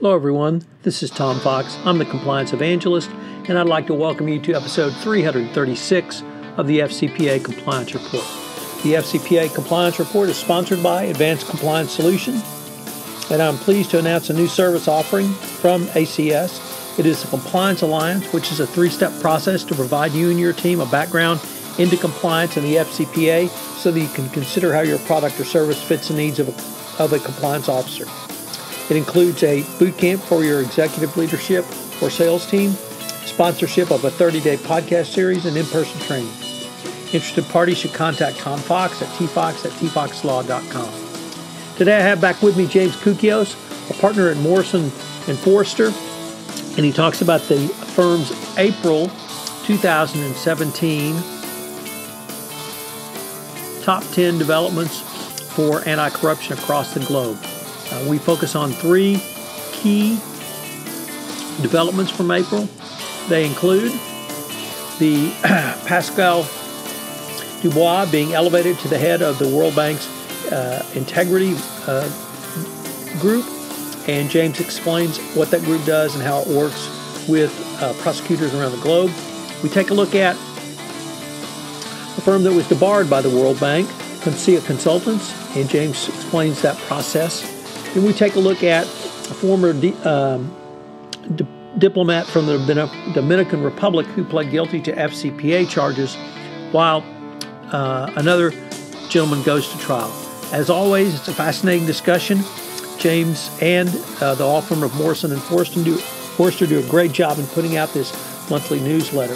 Hello, everyone. This is Tom Fox. I'm the Compliance Evangelist, and I'd like to welcome you to episode 336 of the FCPA Compliance Report. The FCPA Compliance Report is sponsored by Advanced Compliance Solutions, and I'm pleased to announce a new service offering from ACS. It is the Compliance Alliance, which is a three step process to provide you and your team a background into compliance and the FCPA so that you can consider how your product or service fits the needs of a, of a compliance officer. It includes a boot camp for your executive leadership or sales team, sponsorship of a 30 day podcast series, and in person training. Interested parties should contact Tom Fox at tfox at tfoxlaw.com. Today I have back with me James Koukios, a partner at Morrison and Foerster, and he talks about the firm's April 2017 top 10 developments for anti corruption across the globe. Uh, we focus on three key developments from April. They include the Pascale Dubois being elevated to the head of the World Bank's uh, Integrity uh, Group, and James explains what that group does and how it works with uh, prosecutors around the globe. We take a look at a firm that was debarred by the World Bank, Consia Consultants, and James explains that process. Then we take a look at a former um, di- diplomat from the Dominican Republic who pled guilty to FCPA charges, while uh, another gentleman goes to trial. As always, it's a fascinating discussion. James and uh, the law firm of Morrison and Foerster do, Foerster do a great job in putting out this monthly newsletter.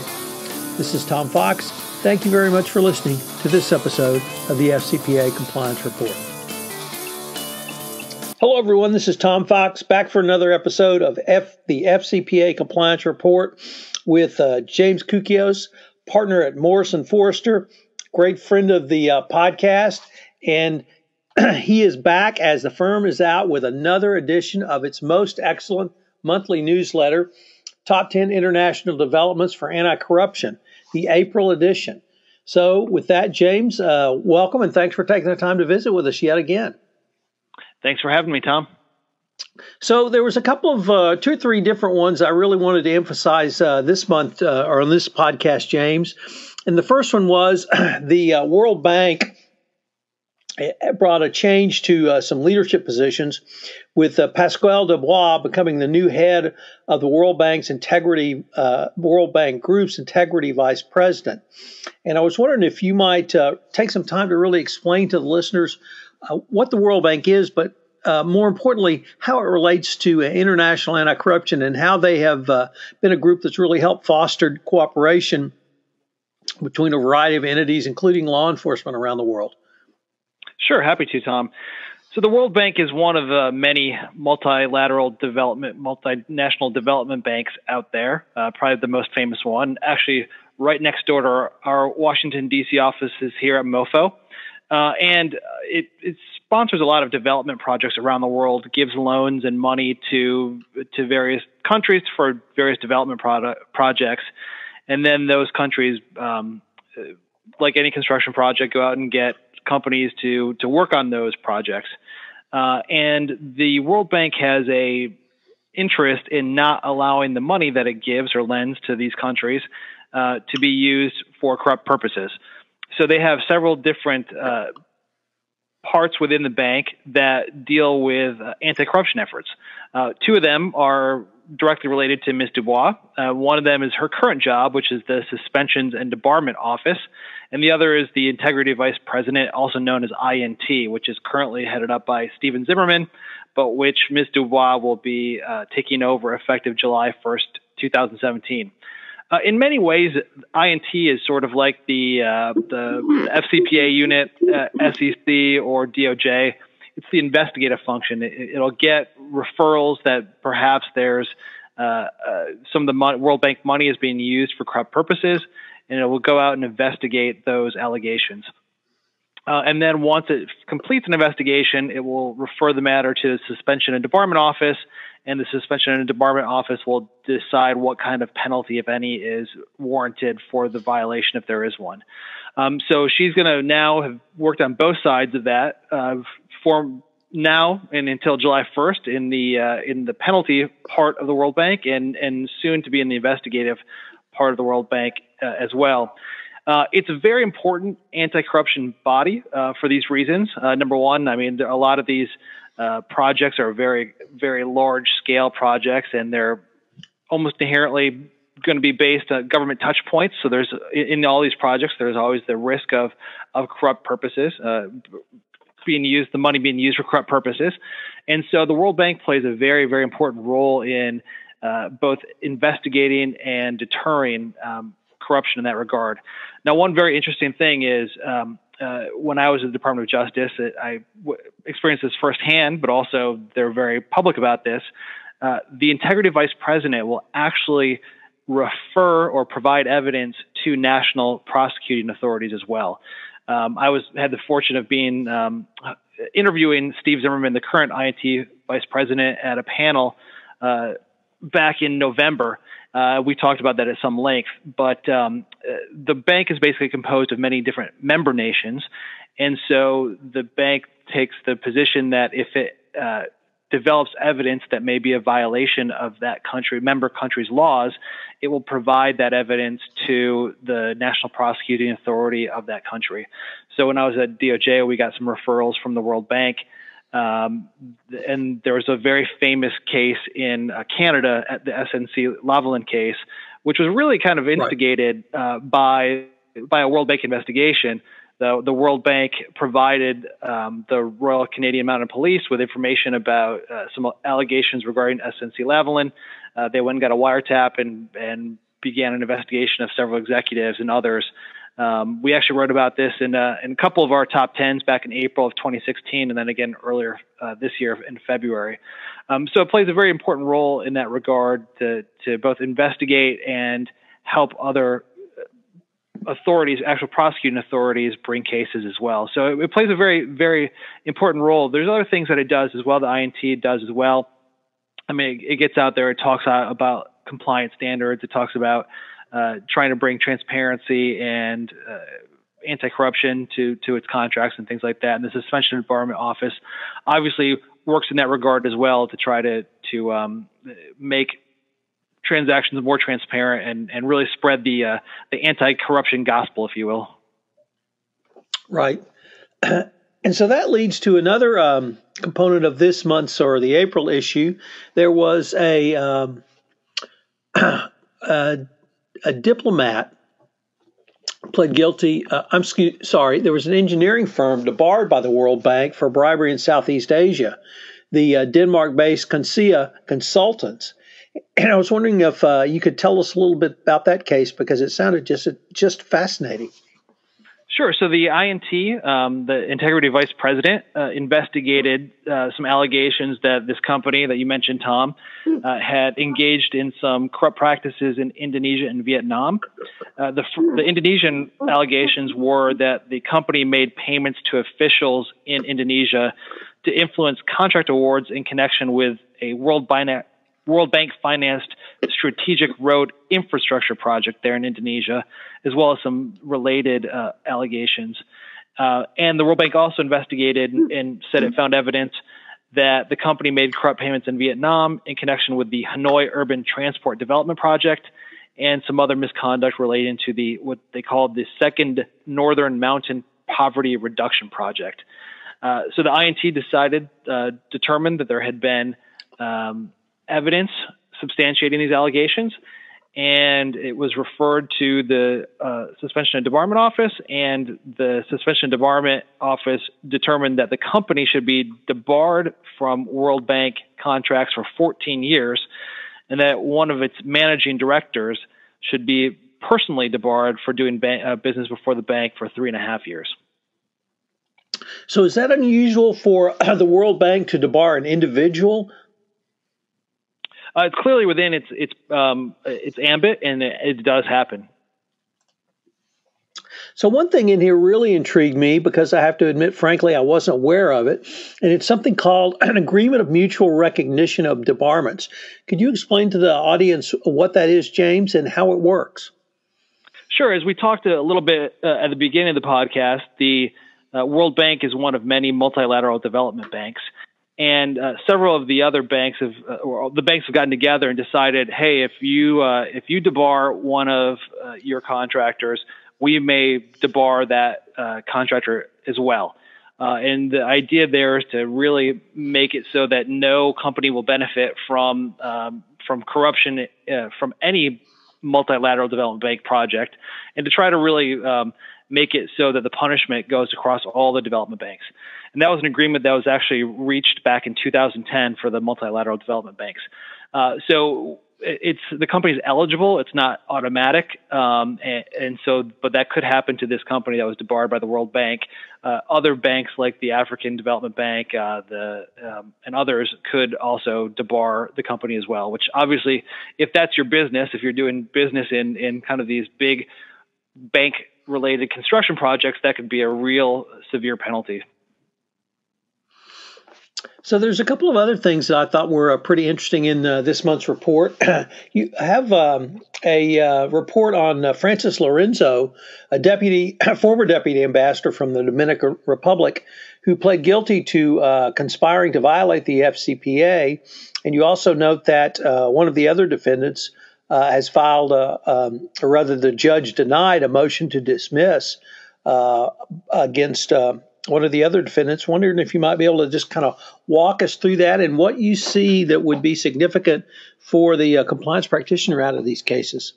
This is Tom Fox. Thank you very much for listening to this episode of the FCPA Compliance Report. Hello, everyone. This is Tom Fox back for another episode of F, the FCPA Compliance Report with uh, James Koukios, partner at Morrison Foerster, great friend of the uh, podcast. And he is back as the firm is out with another edition of its most excellent monthly newsletter, Top 10 International Developments for Anti Corruption, the April edition. So, with that, James, uh, welcome and thanks for taking the time to visit with us yet again. Thanks for having me, Tom. So there was a couple of uh, two or three different ones I really wanted to emphasize uh, this month uh, or on this podcast, James. And the first one was the uh, World Bank eh, brought a change to uh, some leadership positions, with uh, Pascale Dubois becoming the new head of the World Bank's Integrity World Bank Group's Integrity Vice President. And I was wondering if you might take some time to really explain to the listeners uh, what the World Bank is, but uh, more importantly, how it relates to uh, international anti corruption and how they have uh, been a group that's really helped foster cooperation between a variety of entities, including law enforcement around the world. Sure, happy to, Tom. So the World Bank is one of the many multilateral development, multinational development banks out there. Uh, probably the most famous one. Actually, right next door to our, our Washington D.C. office is here at MoFo. Uh, and it, it, sponsors a lot of development projects around the world, gives loans and money to to various countries for various development product, projects, and then those countries, um, like any construction project, go out and get companies to to work on those projects. Uh, and the World Bank has a interest in not allowing the money that it gives or lends to these countries uh, to be used for corrupt purposes. So they have several different uh, parts within the bank that deal with uh, anti-corruption efforts. Uh, two of them are directly related to Ms. Dubois. Uh, one of them is her current job, which is the Suspensions and Debarment Office, and the other is the Integrity Vice President, also known as INT, which is currently headed up by Stephen Zimmermann, but which Ms. Dubois will be uh, taking over effective July 1st, 2017. Uh, in many ways, INT is sort of like the uh, the FCPA unit, uh, SEC, or DOJ. It's the investigative function. It, will get referrals that perhaps there's uh, uh, some of the mon- World Bank money is being used for corrupt purposes, and it will go out and investigate those allegations. Uh, and then once it completes an investigation, it will refer the matter to the suspension and debarment office, and the suspension and debarment office will decide what kind of penalty, if any, is warranted for the violation if there is one. Um, so she's going to now have worked on both sides of that, uh, form, now and until July 1st in the uh, in the penalty part of the World Bank, and and soon to be in the investigative part of the World Bank uh, as well. Uh, it's a very important anti-corruption body uh, for these reasons. Uh, number one, I mean, a lot of these uh, projects are very, very large-scale projects, and they're almost inherently going to be based on government touch points. So there's in all these projects, there's always the risk of of corrupt purposes uh, being used, the money being used for corrupt purposes, and so the World Bank plays a very, very important role in uh, both investigating and deterring um, corruption in that regard. Now, one very interesting thing is um, uh, when I was at the Department of Justice, I w- experienced this firsthand, but also they're very public about this. Uh, the integrity vice president will actually refer or provide evidence to national prosecuting authorities as well. Um, I was had the fortune of being um, interviewing Steve Zimmermann, the current INT vice president, at a panel uh, back in November. Uh, we talked about that at some length, but um, uh, the bank is basically composed of many different member nations, and so the bank takes the position that if it uh, develops evidence that may be a violation of that country member country's laws, it will provide that evidence to the national prosecuting authority of that country. So when I was at DOJ, we got some referrals from the World Bank um, and there was a very famous case in uh, Canada at the SNC Lavalin case, which was really kind of instigated right. uh, by by a World Bank investigation. The, the World Bank provided um, the Royal Canadian Mounted Police with information about uh, some allegations regarding SNC Lavalin. Uh, they went and got a wiretap and and began an investigation of several executives and others. Um, we actually wrote about this in, uh, in a couple of our top tens back in April of 2016, and then again earlier uh, this year in February. Um, so it plays a very important role in that regard to, to both investigate and help other authorities, actual prosecuting authorities, bring cases as well. So it, it, plays a very, very important role. There's other things that it does as well. The INT does as well. I mean, it, it gets out there. It talks about compliance standards. It talks about uh, trying to bring transparency and uh, anti-corruption to to its contracts and things like that. And the suspension and debarment office obviously works in that regard as well to try to to um, make transactions more transparent and and really spread the uh, the anti-corruption gospel, if you will. Right. And so that leads to another um, component of this month's or the April issue. There was a, um, a a diplomat pled guilty. Uh, I'm sorry, there was an engineering firm debarred by the World Bank for bribery in Southeast Asia, the uh, Denmark based Consia Consultants. And I was wondering if uh, you could tell us a little bit about that case because it sounded just just fascinating. Sure. So the INT, um, the Integrity Vice President, uh, investigated uh, some allegations that this company that you mentioned, Tom, uh, had engaged in some corrupt practices in Indonesia and Vietnam. Uh, the, the Indonesian allegations were that the company made payments to officials in Indonesia to influence contract awards in connection with a World Bank World Bank financed strategic road infrastructure project there in Indonesia, as well as some related uh, allegations. Uh, and the World Bank also investigated and, said it found evidence that the company made corrupt payments in Vietnam in connection with the Hanoi Urban Transport Development Project and some other misconduct relating to the what they called the Second Northern Mountain Poverty Reduction Project. Uh, so the INT decided, uh, determined that there had been um, evidence substantiating these allegations, and it was referred to the uh, suspension and debarment office, and the suspension and debarment office determined that the company should be debarred from World Bank contracts for 14 years, and that one of its managing directors should be personally debarred for doing uh, business before the bank for three and a half years. So, is that unusual for the World Bank to debar an individual uh, it's clearly within its its um, its ambit, and it, it does happen. So one thing in here really intrigued me because I have to admit, frankly, I wasn't aware of it, and it's something called an agreement of mutual recognition of debarments. Could you explain to the audience what that is, James, and how it works? Sure. As we talked a little bit uh, at the beginning of the podcast, the uh, World Bank is one of many multilateral development banks. And uh, several of the other banks have, uh, or the banks have gotten together and decided, hey, if you uh, if you debar one of uh, your contractors, we may debar that uh, contractor as well. Uh, and the idea there is to really make it so that no company will benefit from um, from corruption from any multilateral development bank project, and to try to really um, make it so that the punishment goes across all the development banks. And that was an agreement that was actually reached back in 2010 for the multilateral development banks. Uh, so it's the is eligible. It's not automatic, um, and, and, so but that could happen to this company that was debarred by the World Bank. Uh, other banks like the African Development Bank, uh, the um, and others could also debar the company as well. Which obviously, if that's your business, if you're doing business in in kind of these big bank related construction projects, that could be a real severe penalty. So there's a couple of other things that I thought were uh, pretty interesting in uh, this month's report. you have um, a uh, report on uh, Francis Lorenzo, a deputy, former deputy ambassador from the Dominican Republic, who pled guilty to uh, conspiring to violate the FCPA. And you also note that uh, one of the other defendants has filed, a, um, or rather, the judge denied a motion to dismiss against one of the other defendants. Wondering if you might be able to just kind of walk us through that and what you see that would be significant for the uh, compliance practitioner out of these cases.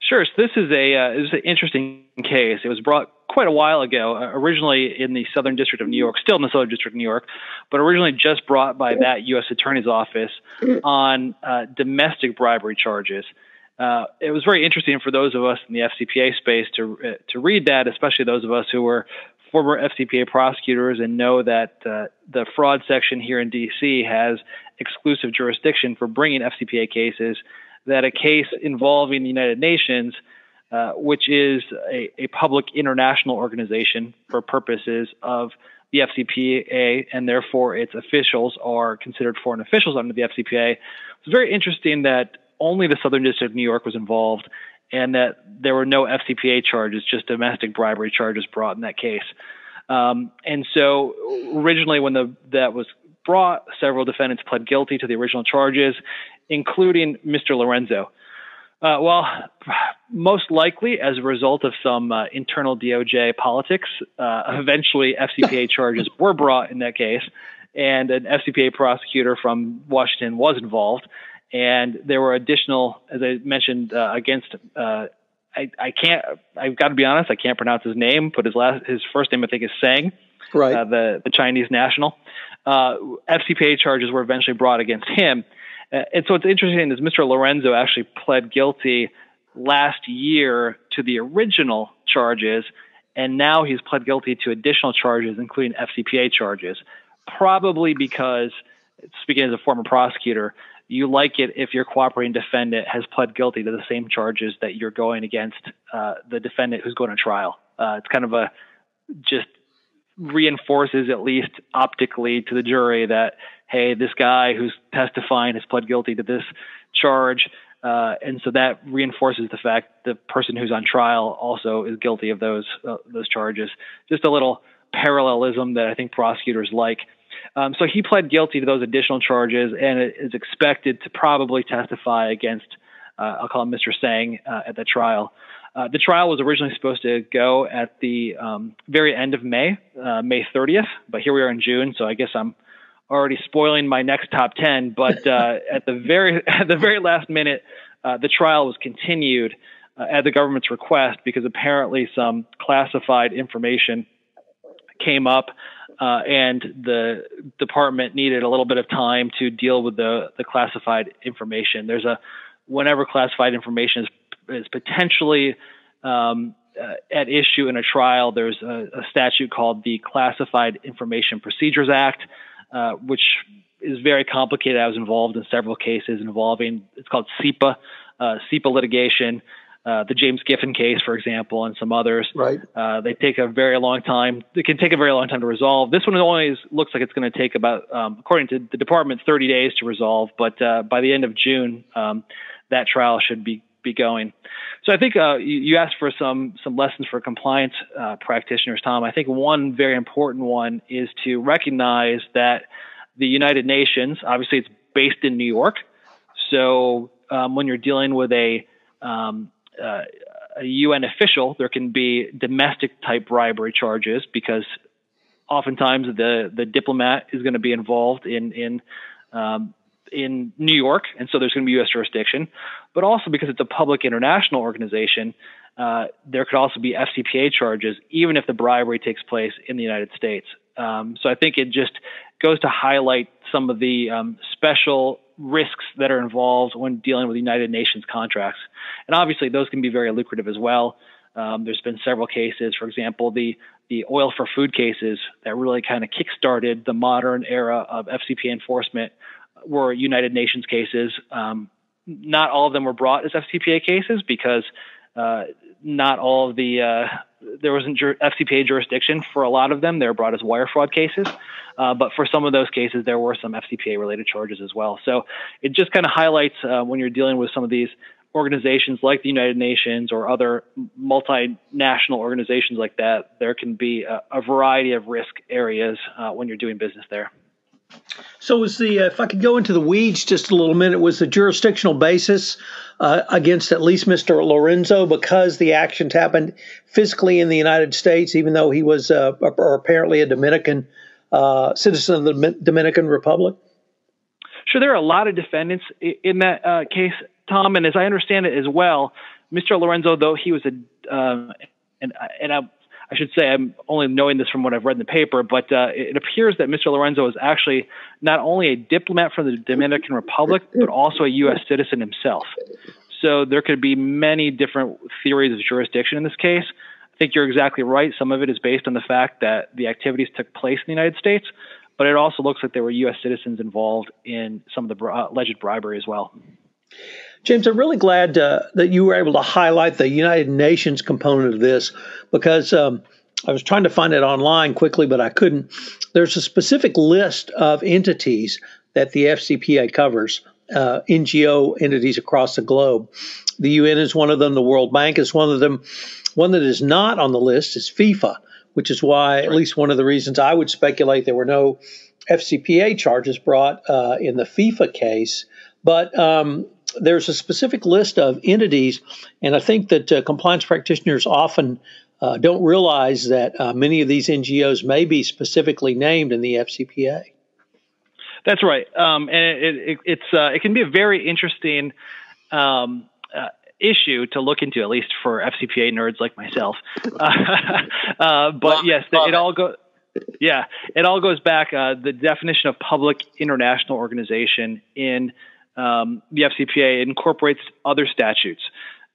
Sure. So this is a uh, is an interesting case. It was brought quite a while ago, uh, originally in the Southern District of New York, still in the Southern District of New York, but originally just brought by that U.S. Attorney's Office on uh, domestic bribery charges. Uh, it was very interesting for those of us in the FCPA space to uh, to read that, especially those of us who were former FCPA prosecutors and know that uh, the fraud section here in DC has exclusive jurisdiction for bringing FCPA cases, that a case involving the United Nations, uh, which is a, a, public international organization for purposes of the FCPA, and therefore its officials are considered foreign officials under the FCPA. It's very interesting that only the Southern District of New York was involved and that there were no FCPA charges, just domestic bribery charges brought in that case. Um, and so originally, when the, that was brought, several defendants pled guilty to the original charges, including Mr. Lorenzo. Uh, well, most likely as a result of some uh, internal DOJ politics, uh, eventually FCPA charges were brought in that case, and an FCPA prosecutor from Washington was involved and there were additional, as I mentioned, uh, against. Uh, I, I can't. I've got to be honest. I can't pronounce his name, but his last, his first name, I think, is Sang, right? Uh, the the Chinese national. Uh, FCPA charges were eventually brought against him, uh, and so what's interesting is Mr. Lorenzo actually pled guilty last year to the original charges, and now he's pled guilty to additional charges, including FCPA charges, probably because, speaking as a former prosecutor, you like it if your cooperating defendant has pled guilty to the same charges that you're going against uh, the defendant who's going to trial. Uh, it's kind of a just reinforces at least optically to the jury that hey, this guy who's testifying has pled guilty to this charge. Uh, and so that reinforces the fact the person who's on trial also is guilty of those uh, those charges. Just a little parallelism that I think prosecutors like. Um, so he pled guilty to those additional charges and is expected to probably testify against, uh, I'll call him Mr. Sang, uh, at the trial. Uh, the trial was originally supposed to go at the um, very end of May, uh, May 30th, but here we are in June, so I guess I'm already spoiling my next top 10. But uh, at the very at the very last minute, uh, the trial was continued at the government's request because apparently some classified information came up uh, and the department needed a little bit of time to deal with the, the classified information. There's a whenever classified information is, is potentially um, uh, at issue in a trial, there's a, a, statute called the Classified Information Procedures Act, uh, which is very complicated. I was involved in several cases involving it's called CIPA, uh, CIPA litigation. Uh, the James Giffen case, for example, and some others. Right. Uh, they take a very long time. It can take a very long time to resolve. This one always looks like it's going to take about, um, according to the department, 30 days to resolve. But uh, by the end of June, um, that trial should be be going. So I think uh, you, you, asked for some some lessons for compliance uh, practitioners, Tom. I think one very important one is to recognize that the United Nations, obviously, it's based in New York. So um, when you're dealing with a, um, uh, a UN official, there can be domestic type bribery charges because oftentimes the the diplomat is going to be involved in in um, in New York, and so there's going to be U.S. jurisdiction. But also because it's a public international organization, uh, there could also be FCPA charges, even if the bribery takes place in the United States. Um, so I think it just goes to highlight some of the um, special risks that are involved when dealing with United Nations contracts. And obviously, those can be very lucrative as well. Um, there's been several cases, for example, the the oil for food cases that really kind of kickstarted the modern era of FCPA enforcement were United Nations cases. Um, not all of them were brought as FCPA cases because uh, not all of the uh, there wasn't jur- FCPA jurisdiction for a lot of them. They were brought as wire fraud cases, uh, but for some of those cases, there were some FCPA related charges as well. So it just kind of highlights uh, when you're dealing with some of these organizations like the United Nations or other multinational organizations like that, there can be a, a variety of risk areas uh, when you're doing business there. So, was the uh, if I could go into the weeds just a little minute, was the jurisdictional basis uh, against at least Mr. Lorenzo because the actions happened physically in the United States, even though he was uh, or apparently a Dominican uh, citizen of the Dominican Republic? Sure, there are a lot of defendants in that uh, case. Tom, and as I understand it as well, Mr. Lorenzo, though he was a, and and I, I should say I'm only knowing this from what I've read in the paper, but uh, it appears that Mr. Lorenzo is actually not only a diplomat from the Dominican Republic, but also a U.S. citizen himself. So there could be many different theories of jurisdiction in this case. I think you're exactly right. Some of it is based on the fact that the activities took place in the United States, but it also looks like there were U.S. citizens involved in some of the uh, alleged bribery as well. James, I'm really glad uh, that you were able to highlight the United Nations component of this because um, I was trying to find it online quickly, but I couldn't. There's a specific list of entities that the FCPA covers, uh, NGO entities across the globe. The UN is one of them, the World Bank is one of them. One that is not on the list is FIFA, which is why, at least one of the reasons I would speculate there were no FCPA charges brought uh, in the FIFA case. But um, there's a specific list of entities, and I think that uh, compliance practitioners often uh, don't realize that uh, many of these NGOs may be specifically named in the FCPA. That's right, um, and it, it, it's uh, it can be a very interesting um, uh, issue to look into, at least for FCPA nerds like myself. Uh, but yes, it all goes. Yeah, it all goes back. the definition of public international organization in um, the FCPA incorporates other statutes,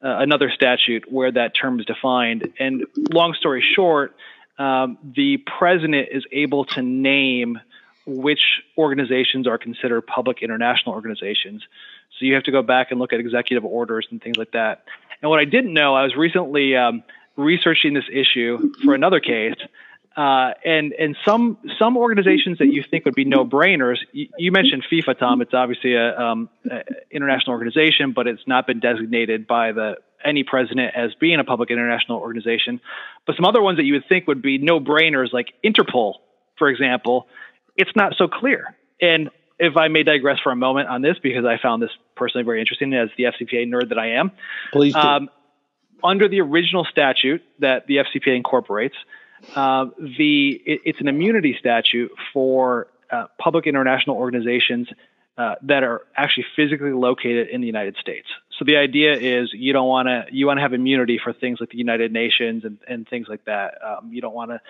uh, another statute where that term is defined. And long story short, um, the president is able to name which organizations are considered public international organizations. So you have to go back and look at executive orders and things like that. And what I didn't know, I was recently um, researching this issue for another case, uh, and and some some organizations that you think would be no brainers. You, you, mentioned FIFA, Tom. It's obviously a, um, a, international organization, but it's not been designated by the any president as being a public international organization. But some other ones that you would think would be no brainers, like Interpol, for example, it's not so clear. And if I may digress for a moment on this, because I found this personally very interesting as the FCPA nerd that I am. Please do. Um, under the original statute that the FCPA incorporates, uh, the it, it's an immunity statute for uh, public international organizations uh, that are actually physically located in the United States. So the idea is you don't want to you want to have immunity for things like the United Nations and, and things like that. Um, you don't want to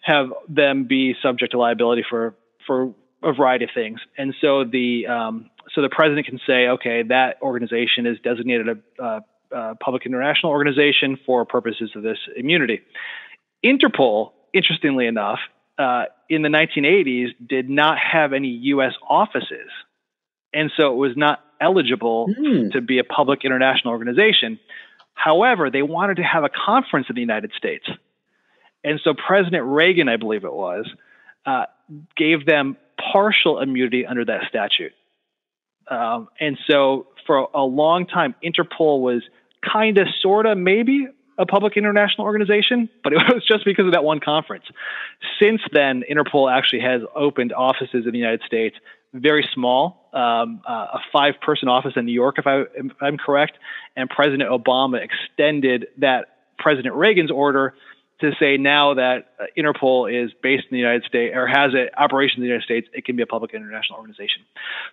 have them be subject to liability for for a variety of things. And so the um, so the president can say, okay, that organization is designated a, a, a public international organization for purposes of this immunity. Interpol, interestingly enough, uh, in the 1980s did not have any U.S. offices, and so it was not eligible mm. to be a public international organization. However, they wanted to have a conference in the United States, and so President Reagan, I believe it was, uh, gave them partial immunity under that statute. Um, and so for a long time, Interpol was kind of, sort of, maybe a public international organization, but it was just because of that one conference. Since then, Interpol actually has opened offices in the United States, very small, um, uh, a five person office in New York, if, I, if I'm correct. And President Obama extended that President Reagan's order to say now that uh, Interpol is based in the United States or has an operation in the United States, it can be a public international organization.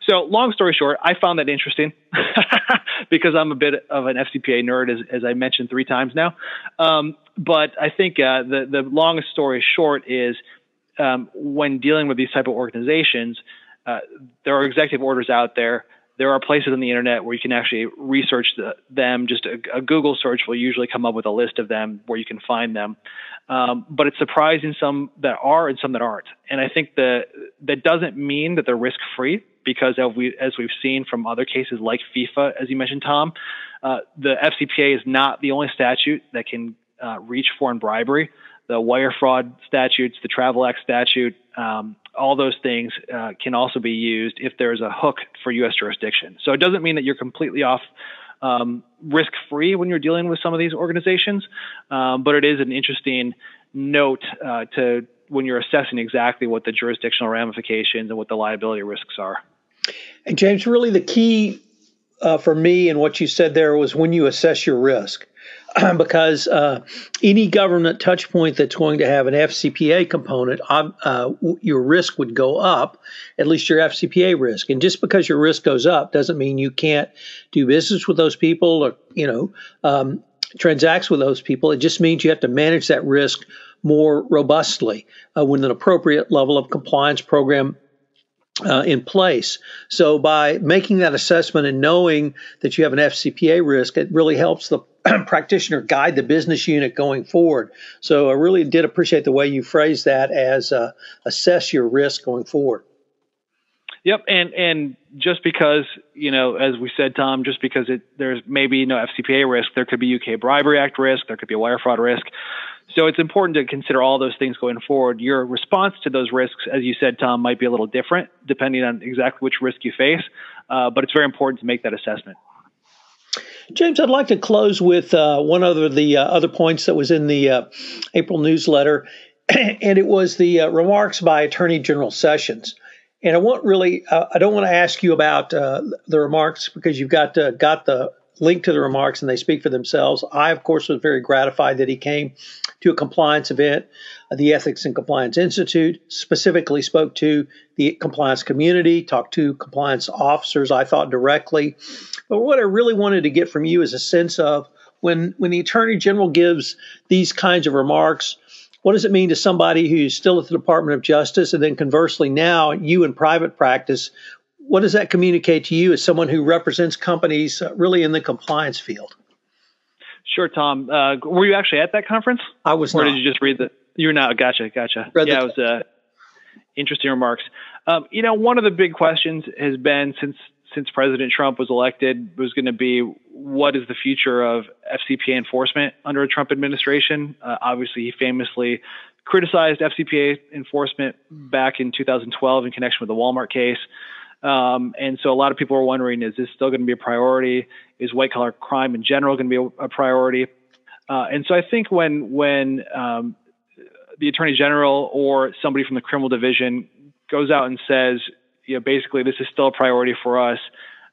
So, long story short, I found that interesting because I'm a bit of an FCPA nerd, as, as I mentioned three times now. Um, but I think uh, the the longest story short is um, when dealing with these type of organizations, uh, there are executive orders out there there are places on the internet where you can actually research the, them. Just a, a, Google search will usually come up with a list of them where you can find them. Um, but it's surprising some that are and some that aren't. And I think that that doesn't mean that they're risk free because as, we, as we've seen from other cases like FIFA, as you mentioned, Tom, uh, the FCPA is not the only statute that can uh, reach foreign bribery. The wire fraud statutes, the Travel Act statute, um, all those things uh, can also be used if there's a hook for U.S. jurisdiction. So it doesn't mean that you're completely off um, risk free when you're dealing with some of these organizations, um, but it is an interesting note uh, to when you're assessing exactly what the jurisdictional ramifications and what the liability risks are. And James, really the key uh, for me and what you said there was when you assess your risk. because uh, any government touch point that's going to have an FCPA component, uh, your risk would go up, at least your FCPA risk. And just because your risk goes up doesn't mean you can't do business with those people or, you know, um, transacts with those people. It just means you have to manage that risk more robustly uh, with an appropriate level of compliance program uh, in place. So by making that assessment and knowing that you have an FCPA risk, it really helps the practitioner guide the business unit going forward. So I really did appreciate the way you phrased that as uh, assess your risk going forward. Yep, and and just because you know, as we said, Tom, just because it there's maybe no FCPA risk, there could be UK Bribery Act risk, there could be a wire fraud risk. So it's important to consider all those things going forward. Your response to those risks, as you said, Tom, might be a little different depending on exactly which risk you face, uh, but it's very important to make that assessment. James, I'd like to close with uh, one other the uh, other points that was in the uh, April newsletter, and it was the uh, remarks by Attorney General Sessions. And I want really, uh, I don't want to ask you about uh, the remarks because you've got got the link to the remarks and they speak for themselves. I, of course, was very gratified that he came to a compliance event. the Ethics and Compliance Institute specifically spoke to the compliance community, talked to compliance officers, I thought directly. But what I really wanted to get from you is a sense of when, when the Attorney General gives these kinds of remarks, what does it mean to somebody who's still at the Department of Justice? And then conversely, now you in private practice, what does that communicate to you as someone who represents companies uh, really in the compliance field? Sure, Tom. Uh, were you actually at that conference? I was or not. did you just read the? You're not. Gotcha. Gotcha. Read yeah, it was uh, interesting remarks. Um, you know, one of the big questions has been since since President Trump was elected was going to be what is the future of FCPA enforcement under a Trump administration? Uh, obviously, he famously criticized FCPA enforcement back in 2012 in connection with the Walmart case. Um, and so a lot of people are wondering, is this still going to be a priority? Is white collar crime in general going to be a, a priority? Uh, and so I think when when um, the attorney general or somebody from the criminal division goes out and says, you know, basically this is still a priority for us.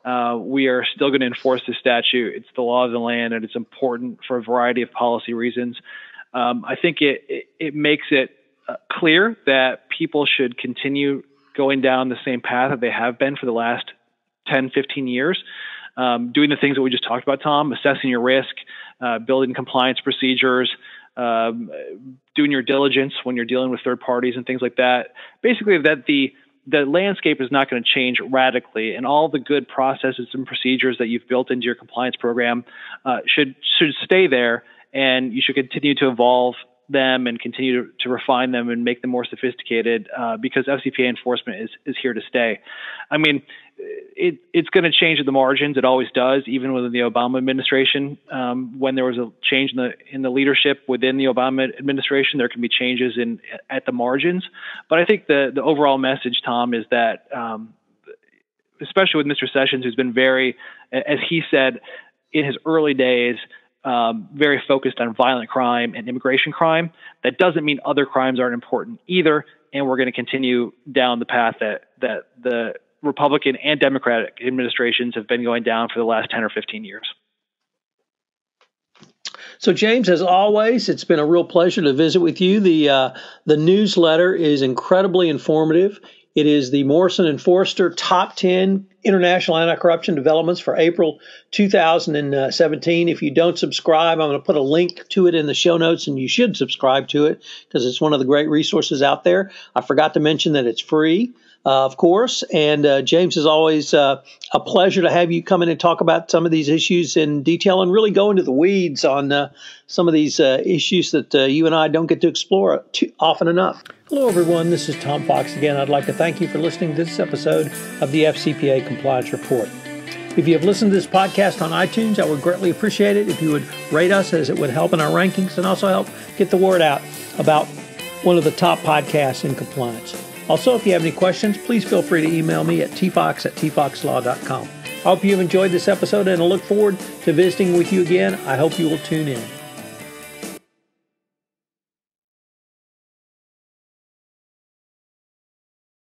Uh, we are still going to enforce the statute. It's the law of the land, and it's important for a variety of policy reasons. Um, I think it, it, it makes it uh, clear that people should continue going down the same path that they have been for the last 10, 15 years. Um, doing the things that we just talked about, Tom, assessing your risk, uh, building compliance procedures, um, doing your diligence when you're dealing with third parties and things like that. Basically, that the the landscape is not going to change radically, and all the good processes and procedures that you've built into your compliance program uh, should should stay there, and you should continue to evolve them and continue to, to, refine them and make them more sophisticated uh, because FCPA enforcement is, is here to stay. I mean, it, it's going to change at the margins. It always does, even within the Obama administration. Um, when there was a change in the in the leadership within the Obama administration, there can be changes in at the margins. But I think the the overall message, Tom, is that um, especially with Mr. Sessions, who's been very, as he said in his early days, um, very focused on violent crime and immigration crime. That doesn't mean other crimes aren't important either, and we're going to continue down the path that that the Republican and Democratic administrations have been going down for the last 10 or 15 years. So, James, as always, it's been a real pleasure to visit with you. The uh, the newsletter is incredibly informative. It is the Morrison and Foerster Top 10 International Anti-Corruption Developments for April 2017. If you don't subscribe, I'm going to put a link to it in the show notes, and you should subscribe to it because it's one of the great resources out there. I forgot to mention that it's free uh, of course. And uh, James, is always uh, a pleasure to have you come in and talk about some of these issues in detail and really go into the weeds on uh, some of these uh, issues that uh, you and I don't get to explore too often enough. Hello, everyone. This is Tom Fox again. I'd like to thank you for listening to this episode of the FCPA Compliance Report. If you have listened to this podcast on iTunes, I would greatly appreciate it if you would rate us as it would help in our rankings and also help get the word out about one of the top podcasts in compliance. Also, if you have any questions, please feel free to email me at tfox at tfoxlaw.com. I hope you've enjoyed this episode and I look forward to visiting with you again. I hope you will tune in.